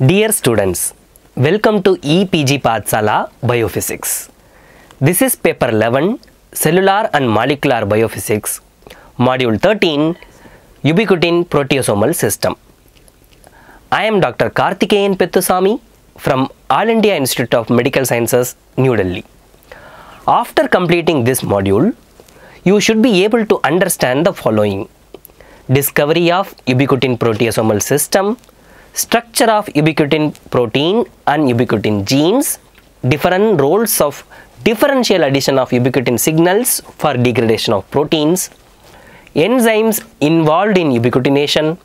Dear students, welcome to EPG Pathshala Biophysics. This is paper 11 Cellular and Molecular Biophysics, module 13 Ubiquitin Proteasomal System. I am Dr. Karthikeyan Pettusamy from All India Institute of Medical Sciences, New Delhi. After completing this module, you should be able to understand the following discovery of ubiquitin proteasomal system, structure of ubiquitin protein and ubiquitin genes, different roles of differential addition of ubiquitin signals for degradation of proteins, enzymes involved in ubiquitination,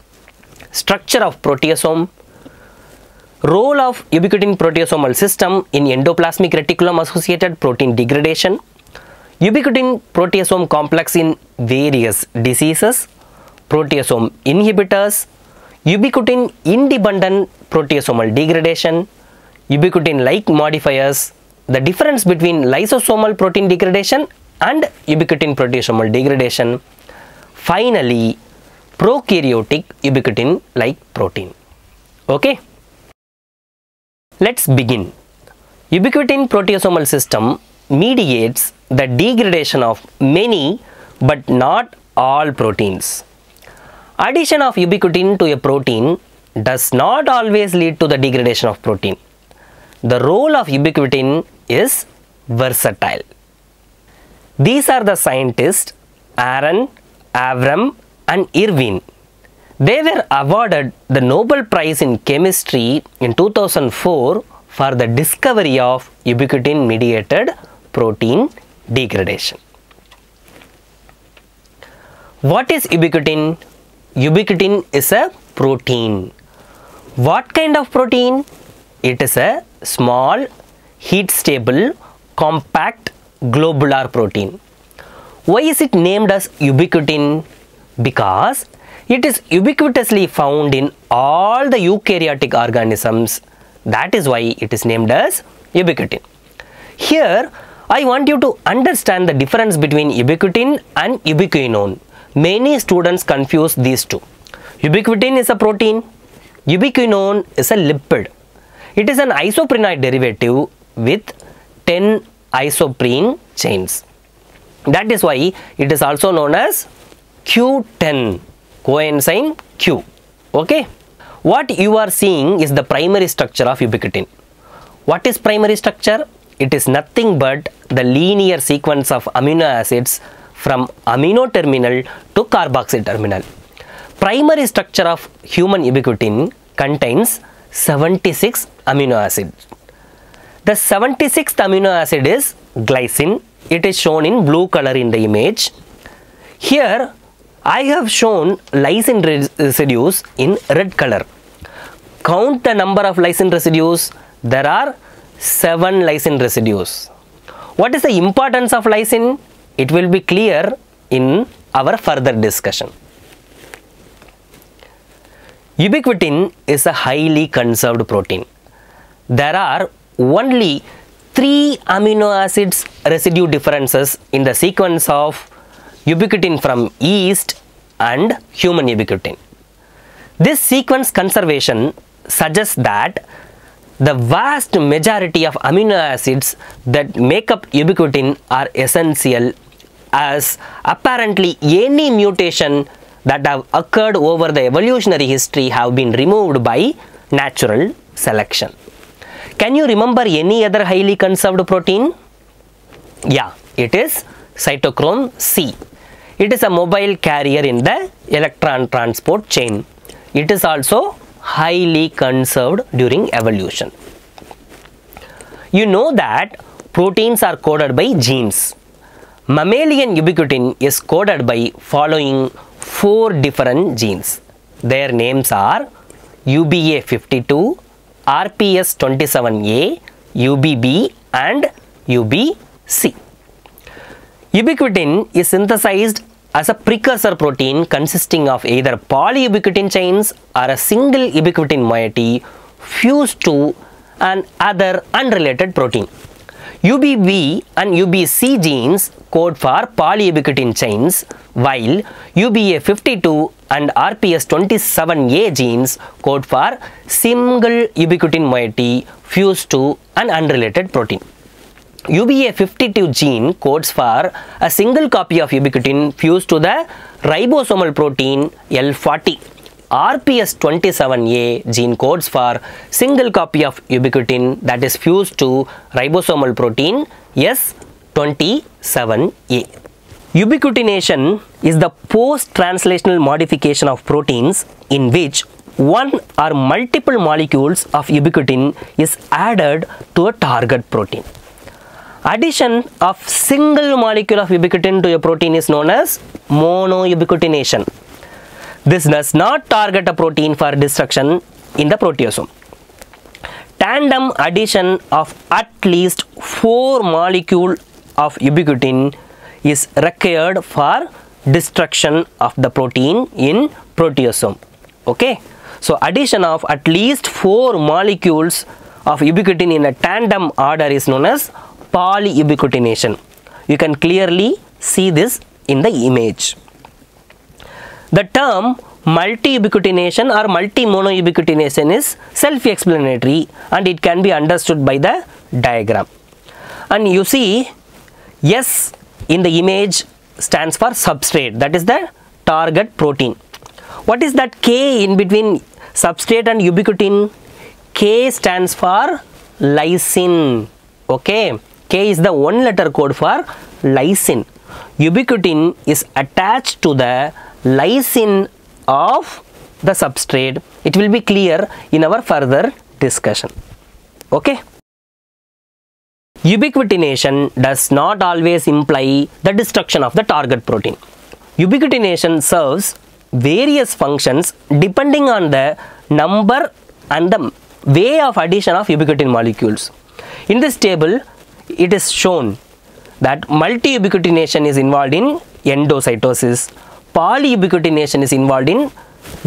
structure of proteasome, role of ubiquitin proteasomal system in endoplasmic reticulum associated protein degradation, ubiquitin proteasome complex in various diseases, proteasome inhibitors, ubiquitin independent proteasomal degradation, ubiquitin like modifiers, the difference between lysosomal protein degradation and ubiquitin proteasomal degradation, finally prokaryotic ubiquitin like protein. Okay? Let's begin. Ubiquitin proteasomal system mediates the degradation of many but not all proteins. Addition of ubiquitin to a protein does not always lead to the degradation of protein. The role of ubiquitin is versatile. These are the scientists Aaron, Avram and Irwin. They were awarded the Nobel Prize in Chemistry in 2004 for the discovery of ubiquitin mediated protein degradation. What is ubiquitin? Ubiquitin is a protein. What kind of protein? It is a small, heat stable, compact, globular protein. Why is it named as ubiquitin? Because it is ubiquitously found in all the eukaryotic organisms. That is why it is named as ubiquitin. Here, I want you to understand the difference between ubiquitin and ubiquinone. Many students confuse these two. Ubiquitin is a protein, ubiquinone is a lipid. It is an isoprenoid derivative with 10 isoprene chains. That is why it is also known as Q10 coenzyme Q. Okay. What you are seeing is the primary structure of ubiquitin. What is primary structure? It is nothing but the linear sequence of amino acids from amino terminal to carboxyl terminal. Primary structure of human ubiquitin contains 76 amino acids. The 76th amino acid is glycine. It is shown in blue color in the image. Here I have shown lysine residues in red color. Count the number of lysine residues. There are 7 lysine residues. What is the importance of lysine? It will be clear in our further discussion. Ubiquitin is a highly conserved protein. There are only 3 amino acids residue differences in the sequence of ubiquitin from yeast and human ubiquitin. This sequence conservation suggests that the vast majority of amino acids that make up ubiquitin are essential as apparently any mutation that have occurred over the evolutionary history have been removed by natural selection. Can you remember any other highly conserved protein? Yeah, it is cytochrome C. It is a mobile carrier in the electron transport chain. It is also highly conserved during evolution. You know that proteins are coded by genes. Mammalian ubiquitin is coded by following four different genes. Their names are UBA52, RPS27A, UBB and UBC. Ubiquitin is synthesized as a precursor protein consisting of either polyubiquitin chains or a single ubiquitin moiety fused to an other unrelated protein. UBB and UBC genes code for polyubiquitin chains while UBA52 and RPS 27A genes code for single ubiquitin moiety fused to an unrelated protein. UBA52 gene codes for a single copy of ubiquitin fused to the ribosomal protein L40. RPS 27A gene codes for single copy of ubiquitin that is fused to ribosomal protein S27A. Ubiquitination is the post-translational modification of proteins in which one or multiple molecules of ubiquitin is added to a target protein. Addition of single molecule of ubiquitin to a protein is known as monoubiquitination. This does not target a protein for destruction in the proteasome. Tandem addition of at least 4 molecule of ubiquitin is required for destruction of the protein in proteasome. Okay. So addition of at least 4 molecules of ubiquitin in a tandem order is known as polyubiquitination. You can clearly see this in the image. The term multi-ubiquitination or multi-monoubiquitination is self-explanatory and it can be understood by the diagram. And you see S in the image stands for substrate that is the target protein. What is that K in between substrate and ubiquitin? K stands for lysine. Okay. K is the one letter code for lysine. Ubiquitin is attached to the lysine of the substrate. It will be clear in our further discussion. Okay. Ubiquitination does not always imply the destruction of the target protein. Ubiquitination serves various functions depending on the number and the way of addition of ubiquitin molecules. In this table, it is shown that multi-ubiquitination is involved in endocytosis, polyubiquitination is involved in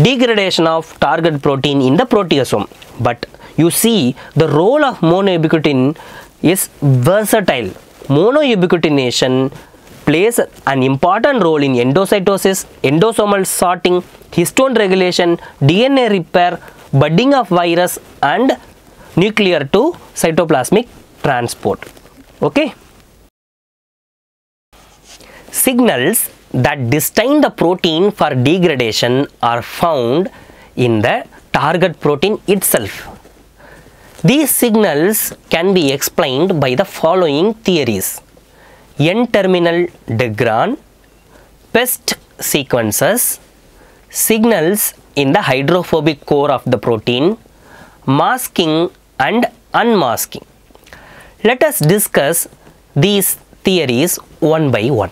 degradation of target protein in the proteasome. But you see the role of monoubiquitin is versatile. Monoubiquitination plays an important role in endocytosis, endosomal sorting, histone regulation, DNA repair, budding of virus and nuclear to cytoplasmic transport. Okay. Signals that destine the protein for degradation are found in the target protein itself. These signals can be explained by the following theories. N-terminal degron, PEST sequences, signals in the hydrophobic core of the protein, masking and unmasking. Let us discuss these theories one by one.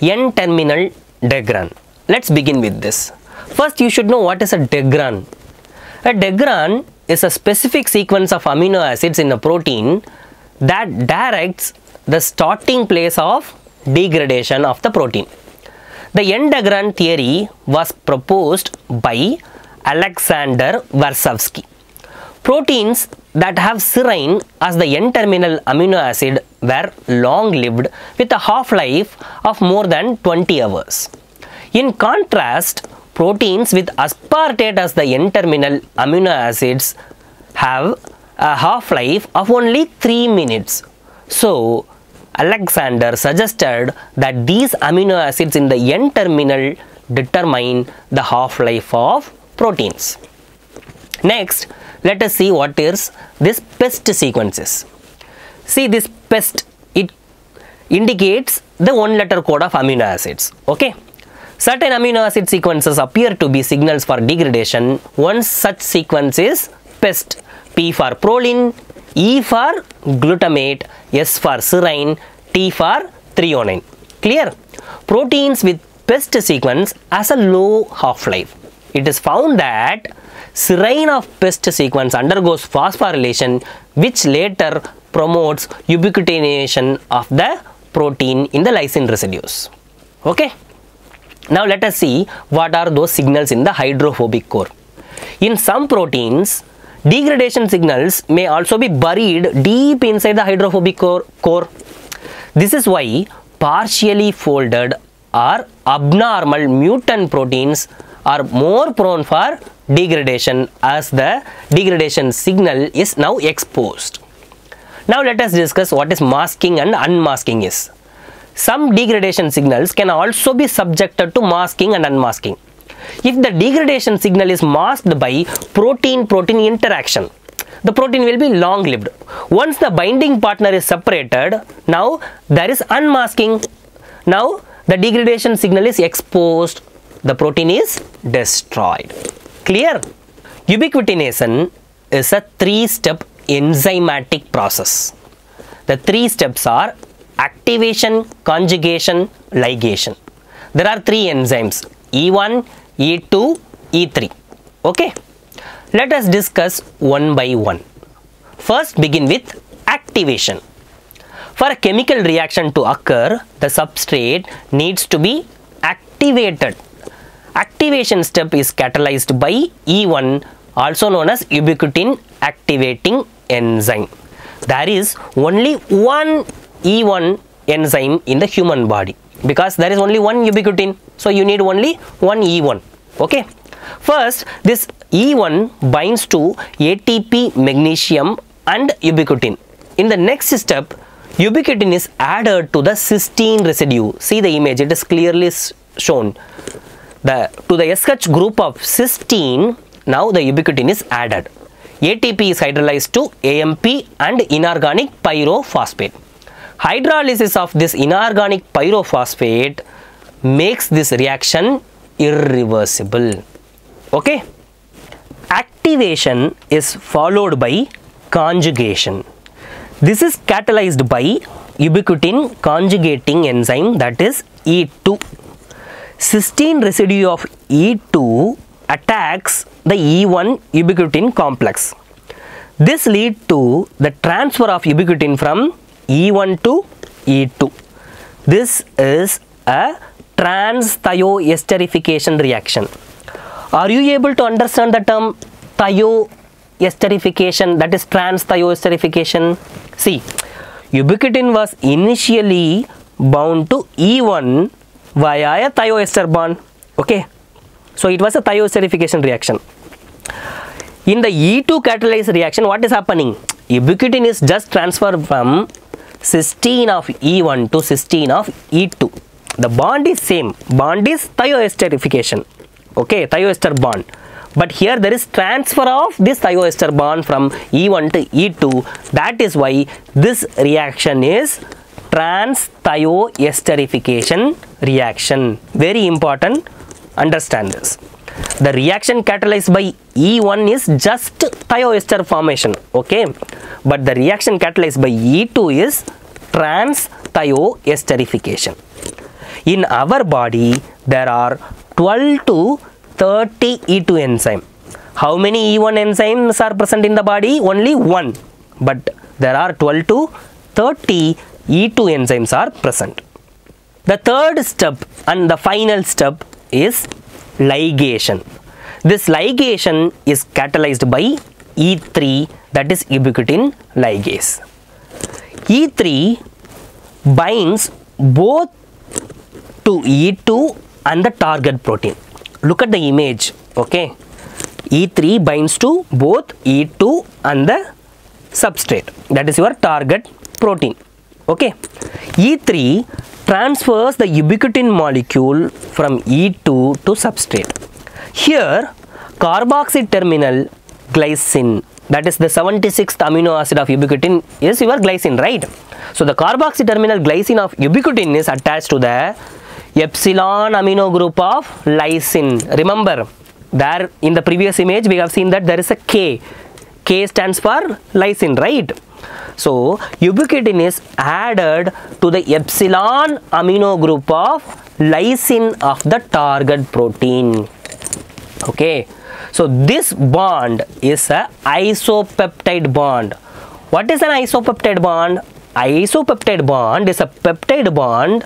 N-terminal degron. Let's begin with this. First, you should know what is a degron. A degron is a specific sequence of amino acids in a protein that directs the starting place of degradation of the protein. The N-degron theory was proposed by Alexander Varshavsky. Proteins that have serine as the N-terminal amino acid were long-lived with a half-life of more than 20 hours. In contrast, proteins with aspartate as the N-terminal amino acids have a half-life of only 3 minutes. So, Alexander suggested that these amino acids in the N-terminal determine the half-life of proteins. Next, let us see what is this PEST sequences. See this PEST, it indicates the one letter code of amino acids. Okay. Certain amino acid sequences appear to be signals for degradation. One such sequence is PEST. P for proline, E for glutamate, S for serine, T for threonine. Clear? Proteins with PEST sequence has a low half-life. It is found that serine of PEST sequence undergoes phosphorylation which later promotes ubiquitination of the protein in the lysine residues. Okay. Now let us see what are those signals in the hydrophobic core. In some proteins, degradation signals may also be buried deep inside the hydrophobic core. core. This is why partially folded or abnormal mutant proteins are more prone for degradation as the degradation signal is now exposed. Now let us discuss what is masking and unmasking is. Some degradation signals can also be subjected to masking and unmasking. If the degradation signal is masked by protein-protein interaction, the protein will be long-lived. Once the binding partner is separated, now there is unmasking. Now the degradation signal is exposed, the protein is destroyed. Clear? Ubiquitination is a three-step enzymatic process. The three steps are activation, conjugation, ligation. There are three enzymes E1, E2, E3. Okay. Let us discuss one by one. First begin with activation. For a chemical reaction to occur, the substrate needs to be activated. Activation step is catalyzed by E1 also known as ubiquitin activating enzyme. There is only one E1 enzyme in the human body because there is only one ubiquitin. So you need only one E1. Okay. First, this E1 binds to ATP, magnesium and ubiquitin. In the next step, ubiquitin is added to the cysteine residue. See the image, it is clearly shown. The, to the SH group of cysteine, now the ubiquitin is added. ATP is hydrolyzed to AMP and inorganic pyrophosphate. Hydrolysis of this inorganic pyrophosphate makes this reaction irreversible. Okay. Activation is followed by conjugation. This is catalyzed by ubiquitin conjugating enzyme that is E2. Cysteine residue of E2 attacks the E1 ubiquitin complex. This leads to the transfer of ubiquitin from E1 to E2. This is a trans-thioesterification reaction. Are you able to understand the term thioesterification that is trans-thioesterification? See, ubiquitin was initially bound to E1 via a thioester bond. Okay, so it was a thioesterification reaction. In the E2 catalyzed reaction, what is happening? Ubiquitin is just transferred from cysteine of E1 to cysteine of E2. The bond is same. Bond is thioesterification. Okay, thioester bond. But here there is transfer of this thioester bond from E1 to E2. That is why this reaction is trans thioesterification reaction. Very important. Understand this. The reaction catalyzed by E1 is just thioester formation. Okay. But the reaction catalyzed by E2 is trans thioesterification. In our body, there are 12 to 30 E2 enzyme. How many E1 enzymes are present in the body? Only one. But there are 12 to 30 E2 enzymes are present. The third step and the final step is ligation. This ligation is catalyzed by E3 that is ubiquitin ligase. E3 binds both to E2 and the target protein. Look at the image, okay? E3 binds to both E2 and the substrate that is your target protein, okay? E3 transfers the ubiquitin molecule from E2 to substrate. Here, carboxy terminal glycine that is the 76th amino acid of ubiquitin is your glycine, right? So, the carboxy terminal glycine of ubiquitin is attached to the epsilon amino group of lysine. Remember, there in the previous image we have seen that there is a K. K stands for lysine, right? So, ubiquitin is added to the epsilon amino group of lysine of the target protein. Okay. So, this bond is a isopeptide bond. What is an isopeptide bond? Isopeptide bond is a peptide bond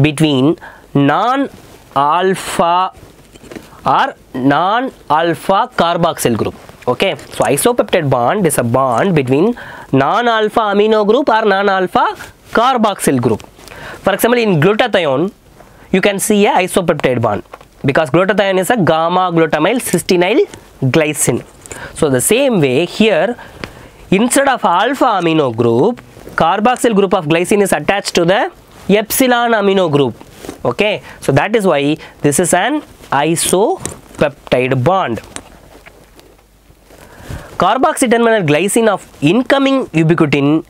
between non-alpha or non-alpha carboxyl group. Okay, so isopeptide bond is a bond between non-alpha amino group or non-alpha carboxyl group. For example, in glutathione, you can see a isopeptide bond because glutathione is a gamma glutamyl cysteinyl glycine. So the same way here instead of alpha amino group carboxyl group of glycine is attached to the epsilon amino group okay so that is why this is an isopeptide bond carboxy terminal glycine of incoming ubiquitin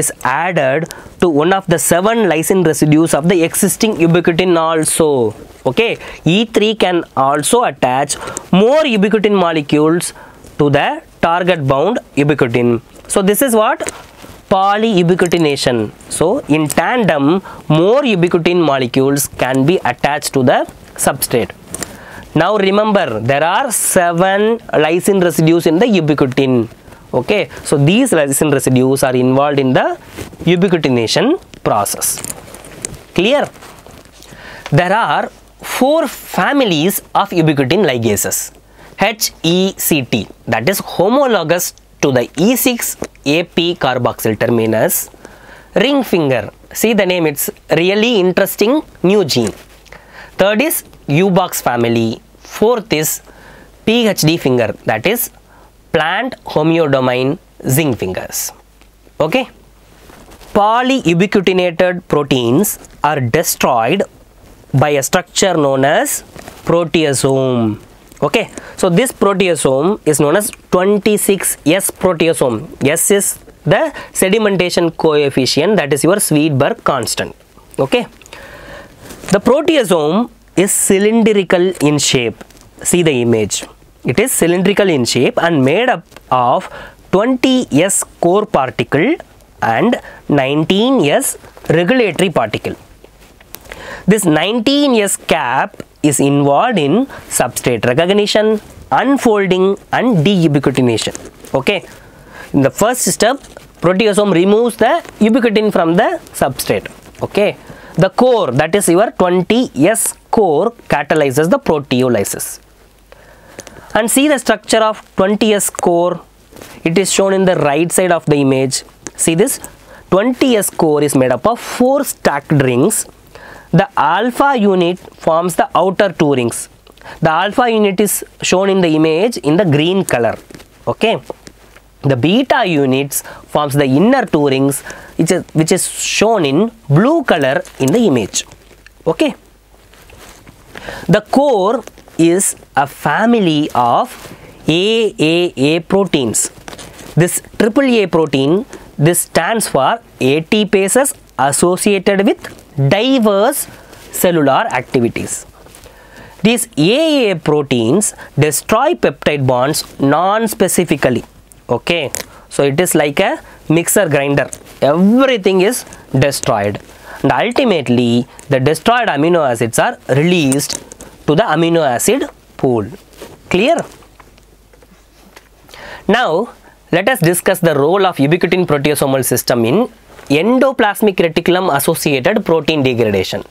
is added to one of the seven lysine residues of the existing ubiquitin also. Okay? E3 can also attach more ubiquitin molecules to the target bound ubiquitin. So this is what? Polyubiquitination. So in tandem more ubiquitin molecules can be attached to the substrate now remember there are seven lysine residues in the ubiquitin. Okay? So these lysine residues are involved in the ubiquitination process. Clear? There are four families of ubiquitin ligases. HECT that is homologous to the E6AP carboxyl terminus. Ring finger. See the name it's really interesting new gene. Third is U-box family fourth is PHD finger that is plant homeodomain zinc fingers. Okay? Polyubiquitinated proteins are destroyed by a structure known as proteasome. Okay? So this proteasome is known as 26s proteasome. S is the sedimentation coefficient that is your Svedberg constant. Okay? The proteasome is cylindrical in shape. See the image. It is cylindrical in shape and made up of 20s core particle and 19s regulatory particle. This 19s cap is involved in substrate recognition unfolding and deubiquitination. Okay? In the first step proteasome removes the ubiquitin from the substrate. Okay the core that is your 20s core catalyzes the proteolysis. And see the structure of 20s core? It is shown in the right side of the image. See this? 20s core is made up of four stacked rings. The alpha unit forms the outer two rings. The alpha unit is shown in the image in the green color. Okay the beta units forms the inner two rings which is, which is shown in blue color in the image. Okay. The core is a family of AAA proteins. This AAA protein this stands for ATPases associated with diverse cellular activities. These AAA proteins destroy peptide bonds non-specifically okay. So it is like a mixer grinder. Everything is destroyed. And ultimately the destroyed amino acids are released to the amino acid pool. Clear? Now let us discuss the role of ubiquitin proteasomal system in endoplasmic reticulum associated protein degradation.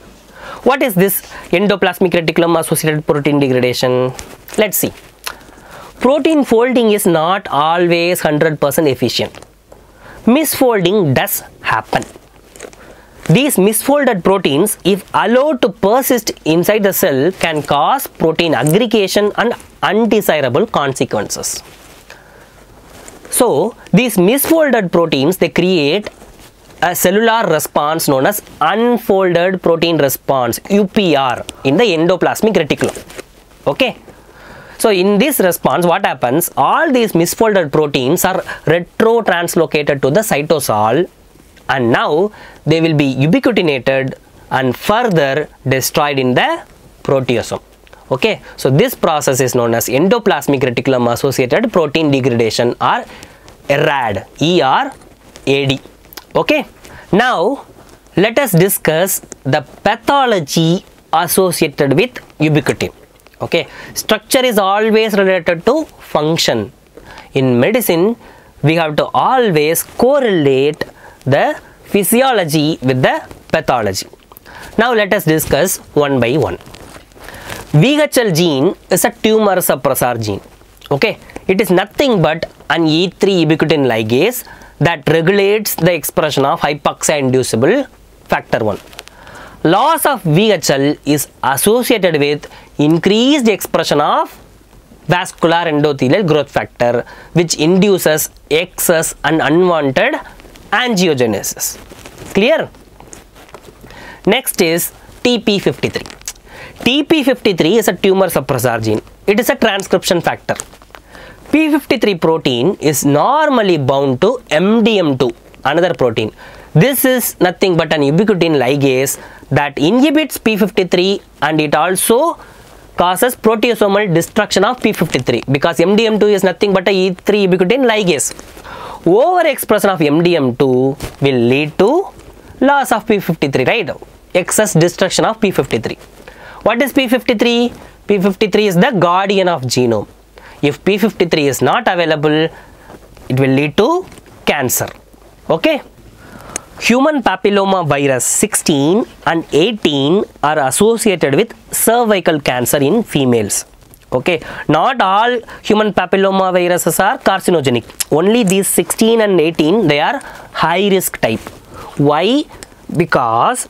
What is this endoplasmic reticulum associated protein degradation? Let's see protein folding is not always 100% efficient. Misfolding does happen. These misfolded proteins if allowed to persist inside the cell can cause protein aggregation and undesirable consequences. So these misfolded proteins they create a cellular response known as unfolded protein response UPR in the endoplasmic reticulum. Okay so in this response what happens? All these misfolded proteins are retrotranslocated to the cytosol and now they will be ubiquitinated and further destroyed in the proteasome. Okay? So this process is known as endoplasmic reticulum associated protein degradation or ERAD ERAD okay? Now let us discuss the pathology associated with ubiquitin okay? Structure is always related to function. In medicine we have to always correlate the physiology with the pathology. Now let us discuss one by one. VHL gene is a tumor suppressor gene. Okay? It is nothing but an E3 ubiquitin ligase that regulates the expression of hypoxia inducible factor 1 loss of VHL is associated with increased expression of vascular endothelial growth factor which induces excess and unwanted angiogenesis. Clear? Next is TP53. TP53 is a tumor suppressor gene. It is a transcription factor. P53 protein is normally bound to MDM2, another protein. This is nothing but an ubiquitin ligase that inhibits P53 and it also causes proteasomal destruction of P53 because MDM2 is nothing but a E3 ubiquitin ligase. Overexpression of MDM2 will lead to loss of P53, right? Excess destruction of P53. What is P53? P53 is the guardian of genome. If P53 is not available, it will lead to cancer. Okay? Human papilloma virus 16 and 18 are associated with cervical cancer in females. Okay, not all human papilloma viruses are carcinogenic. Only these 16 and 18 they are high risk type. Why? Because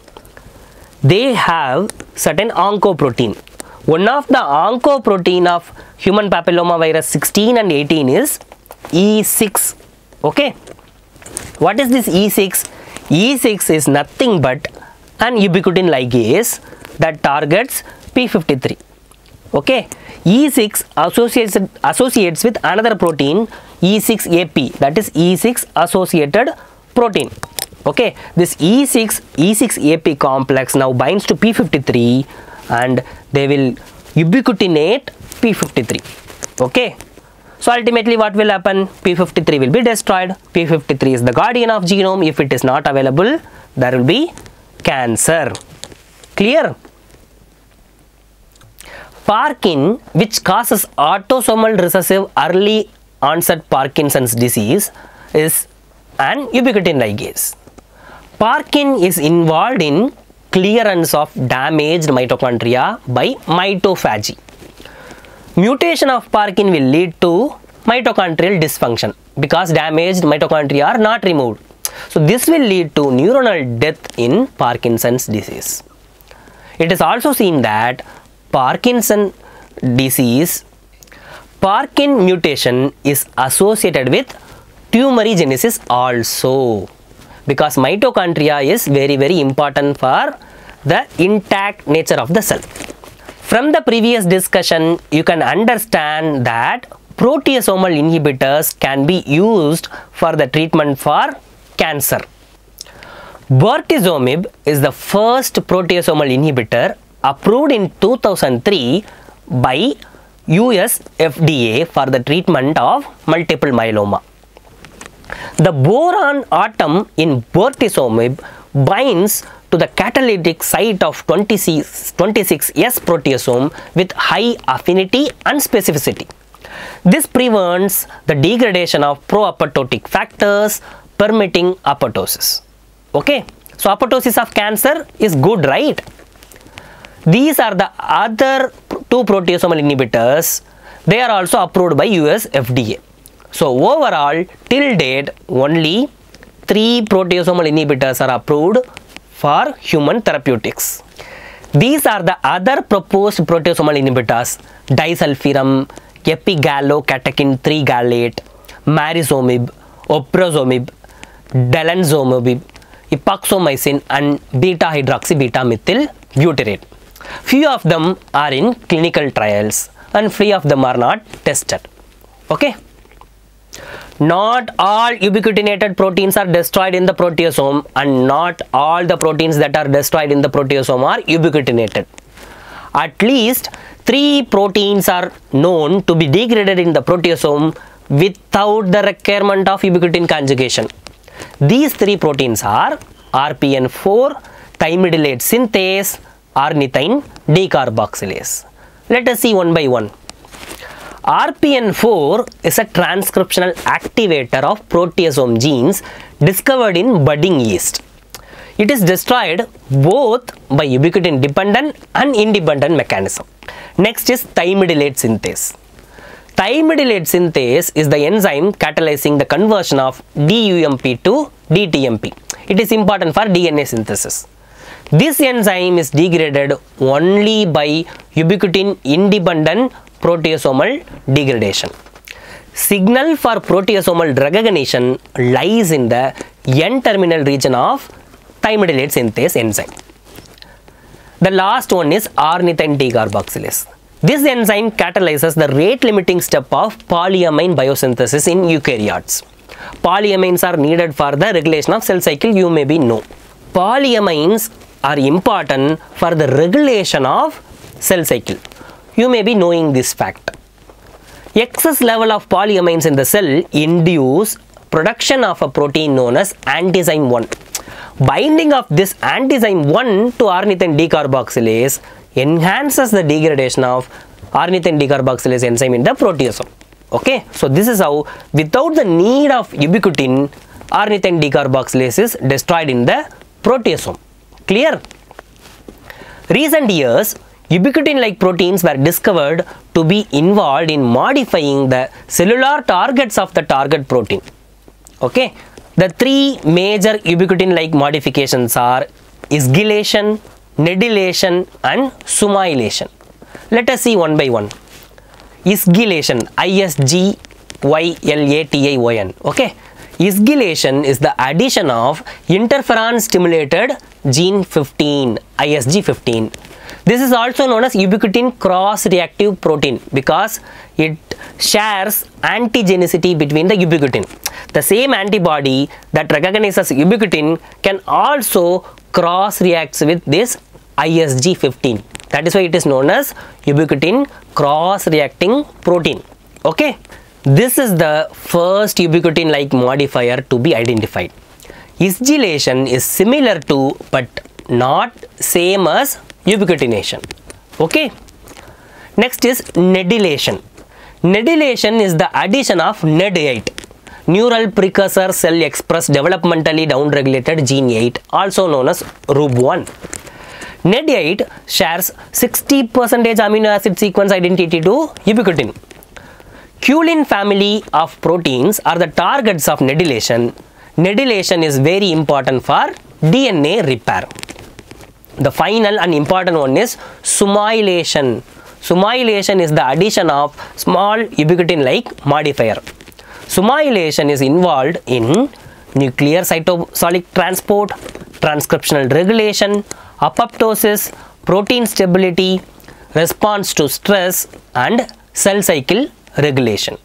they have certain oncoprotein. One of the oncoprotein of human papilloma virus 16 and 18 is E6. Okay. What is this E6? E6 is nothing but an ubiquitin ligase that targets P53. Okay. E6 associates, associates with another protein E6AP that is E6 associated protein. Okay. This E6 E6AP complex now binds to P53 and they will ubiquitinate P53. Okay. So ultimately what will happen? P53 will be destroyed. P53 is the guardian of genome. If it is not available, there will be cancer. Clear? Parkin, which causes autosomal recessive early onset Parkinson's disease, is an ubiquitin ligase. Parkin is involved in clearance of damaged mitochondria by mitophagy. Mutation of Parkin will lead to mitochondrial dysfunction because damaged mitochondria are not removed. So this will lead to neuronal death in Parkinson's disease. It is also seen that Parkinson disease, Parkin mutation is associated with tumorigenesis also because mitochondria is very very important for the intact nature of the cell. From the previous discussion, you can understand that proteasomal inhibitors can be used for the treatment for cancer. Bortezomib is the first proteasomal inhibitor approved in 2003 by US FDA for the treatment of multiple myeloma. The boron atom in bortezomib binds to the catalytic site of 26, 26S proteasome with high affinity and specificity. This prevents the degradation of pro-apoptotic factors permitting apoptosis. Okay, so apoptosis of cancer is good, right? These are the other two proteasomal inhibitors. They are also approved by US FDA. So overall, till date, only three proteasomal inhibitors are approved for human therapeutics. These are the other proposed proteasomal inhibitors disulfiram, epigallocatechin 3 gallate, marizomib, oprozomib, delanzomib, epoxomicin and beta hydroxy beta methyl butyrate. Few of them are in clinical trials and few of them are not tested. Okay. Not all ubiquitinated proteins are destroyed in the proteasome and not all the proteins that are destroyed in the proteasome are ubiquitinated. At least three proteins are known to be degraded in the proteasome without the requirement of ubiquitin conjugation. These three proteins are RPN4, thymidylate synthase, ornithine decarboxylase. Let us see one by one. RPN4 is a transcriptional activator of proteasome genes discovered in budding yeast. It is destroyed both by ubiquitin dependent and independent mechanism. Next is thymidylate synthase. Thymidylate synthase is the enzyme catalyzing the conversion of DUMP to DTMP. It is important for DNA synthesis. This enzyme is degraded only by ubiquitin independent proteasomal degradation. Signal for proteasomal recognition lies in the N-terminal region of thymidylate synthase enzyme. The last one is ornithine decarboxylase. This enzyme catalyzes the rate limiting step of polyamine biosynthesis in eukaryotes. Polyamines are needed for the regulation of cell cycle, you may be know. Polyamines are important for the regulation of cell cycle. You may be knowing this fact. Excess level of polyamines in the cell induce production of a protein known as antizyme 1. Binding of this antizyme 1 to ornithine decarboxylase enhances the degradation of ornithine decarboxylase enzyme in the proteasome. Okay, so this is how without the need of ubiquitin, ornithine decarboxylase is destroyed in the proteasome. Clear? Recent years, ubiquitin-like proteins were discovered to be involved in modifying the cellular targets of the target protein. Okay, the three major ubiquitin-like modifications are isgylation, neddylation and sumylation. Let us see one by one. Isgylation, I-S-G-Y-L-A-T-I-O-N. Okay, isgylation is the addition of interferon stimulated gene 15, ISG15. This is also known as ubiquitin cross-reactive protein because it shares antigenicity between the ubiquitin. The same antibody that recognizes ubiquitin can also cross-reacts with this ISG15. That is why it is known as ubiquitin cross-reacting protein. Okay. This is the first ubiquitin-like modifier to be identified. Isgylation is similar to but not same as ubiquitination. Okay. Next is neddylation. Neddylation is the addition of NEDD8, neural precursor cell express developmentally downregulated gene 8, also known as RUB1. NEDD8 shares 60% amino acid sequence identity to ubiquitin. Cullin family of proteins are the targets of neddylation. Neddylation is very important for DNA repair. The final and important one is sumylation. Sumylation is the addition of small ubiquitin-like modifier. Sumylation is involved in nuclear cytosolic transport, transcriptional regulation, apoptosis, protein stability, response to stress and cell cycle regulation.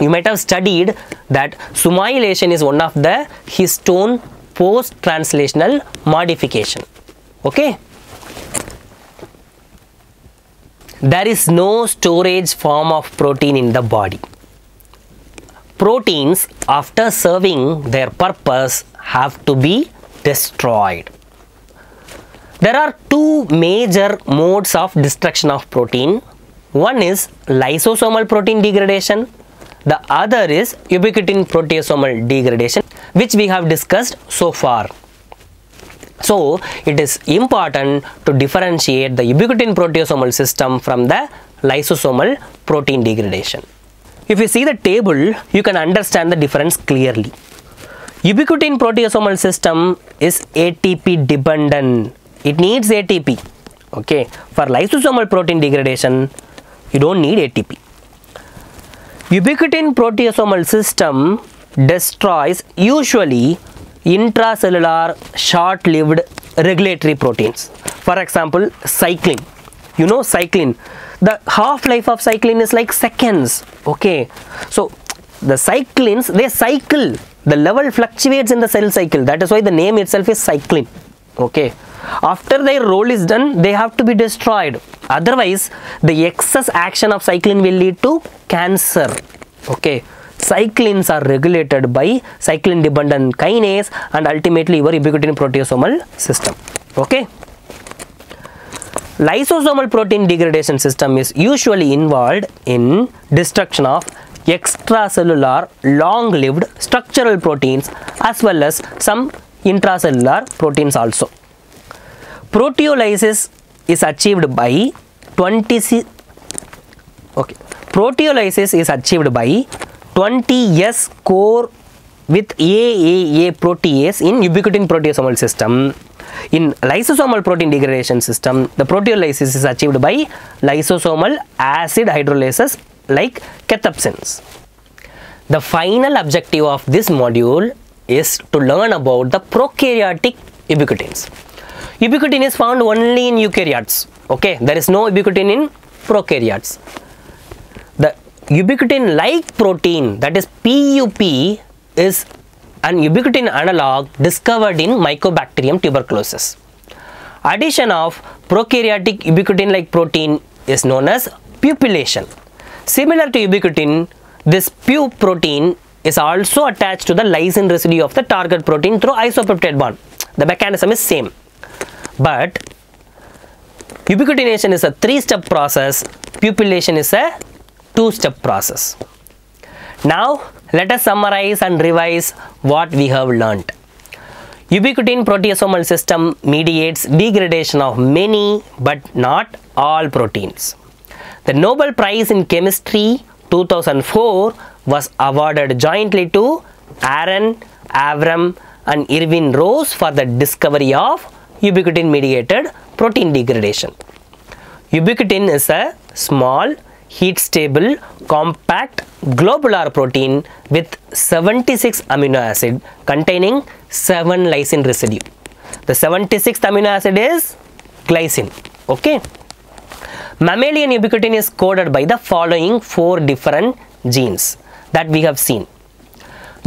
You might have studied that sumylation is one of the histone post-translational modification. Okay. There is no storage form of protein in the body. Proteins after serving their purpose have to be destroyed. There are two major modes of destruction of protein. One is lysosomal protein degradation. The other is ubiquitin proteasomal degradation which we have discussed so far. So, it is important to differentiate the ubiquitin proteasomal system from the lysosomal protein degradation. If you see the table, you can understand the difference clearly. Ubiquitin proteasomal system is ATP dependent. It needs ATP. Okay. For lysosomal protein degradation, you don't need ATP. Ubiquitin proteasomal system destroys usually intracellular short-lived regulatory proteins. For example, cyclin. You know cyclin. The half-life of cyclin is like seconds. Okay. So, the cyclins, they cycle. The level fluctuates in the cell cycle. That is why the name itself is cyclin. Okay. After their role is done, they have to be destroyed. Otherwise, the excess action of cyclin will lead to cancer. Okay cyclins are regulated by cyclin dependent kinase and ultimately your ubiquitin proteasomal system. Okay? Lysosomal protein degradation system is usually involved in destruction of extracellular long lived structural proteins as well as some intracellular proteins also. Proteolysis is achieved by 20 okay. Proteolysis is achieved by 20S core with AAA protease in ubiquitin proteasomal system In lysosomal protein degradation system, the proteolysis is achieved by lysosomal acid hydrolases like cathepsins. The final objective of this module is to learn about the prokaryotic ubiquitins. Ubiquitin is found only in eukaryotes. Okay, there is no ubiquitin in prokaryotes. Ubiquitin like protein that is PUP is an ubiquitin analog discovered in Mycobacterium tuberculosis. Addition of prokaryotic ubiquitin like protein is known as pupylation. Similar to ubiquitin, this pup protein is also attached to the lysine residue of the target protein through isopeptide bond. The mechanism is same. But ubiquitination is a three-step process, pupylation is a two-step process. Now let us summarize and revise what we have learnt. Ubiquitin proteasomal system mediates degradation of many but not all proteins. The Nobel Prize in Chemistry 2004 was awarded jointly to Aaron, Avram and Irwin Rose for the discovery of ubiquitin mediated protein degradation. Ubiquitin is a small heat stable compact globular protein with 76 amino acid containing 7 lysine residue. The 76th amino acid is glycine. Okay. Mammalian ubiquitin is coded by the following four different genes that we have seen.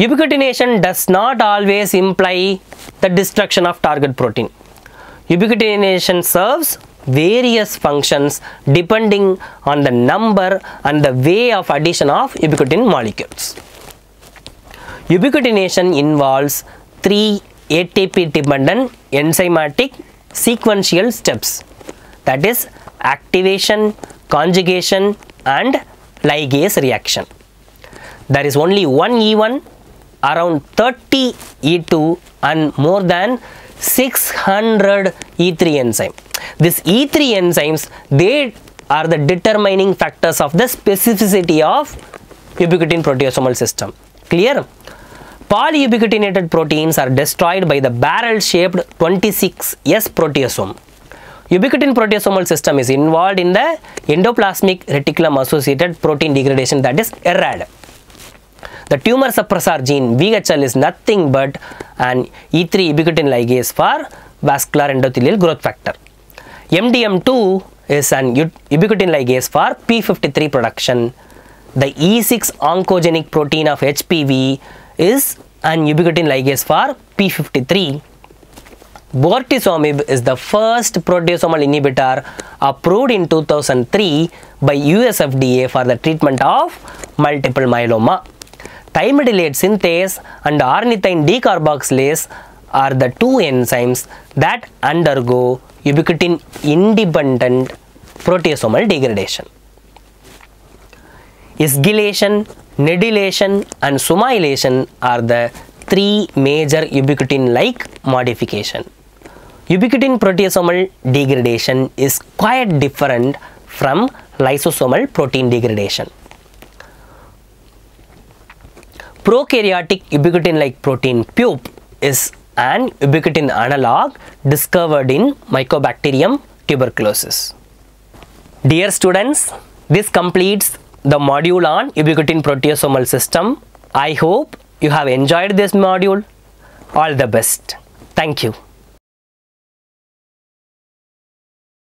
Ubiquitination does not always imply the destruction of target protein. Ubiquitination serves various functions depending on the number and the way of addition of ubiquitin molecules. Ubiquitination involves three ATP dependent enzymatic sequential steps that is activation, conjugation and ligase reaction. There is only one E1, around 30 E2 and more than 600 E3 enzyme. These E3 enzymes, they are the determining factors of the specificity of ubiquitin proteasomal system. Clear? Polyubiquitinated proteins are destroyed by the barrel-shaped 26S proteasome. Ubiquitin proteasomal system is involved in the endoplasmic reticulum associated protein degradation that is ERAD. The tumor suppressor gene VHL is nothing but an E3 ubiquitin ligase for vascular endothelial growth factor. MDM2 is an ubiquitin ligase for P53 production. The E6 oncogenic protein of HPV is an ubiquitin ligase for P53. Bortezomib is the first proteasomal inhibitor approved in 2003 by US FDA for the treatment of multiple myeloma. Thymidylate synthase and ornithine decarboxylase are the two enzymes that undergo ubiquitin independent proteasomal degradation. ISGylation, neddylation and SUMOylation are the three major ubiquitin-like modification. Ubiquitin proteasomal degradation is quite different from lysosomal protein degradation. Prokaryotic ubiquitin-like protein PUP is an ubiquitin analog discovered in Mycobacterium tuberculosis. Dear students, this completes the module on ubiquitin proteasomal system. I hope you have enjoyed this module. All the best. Thank you.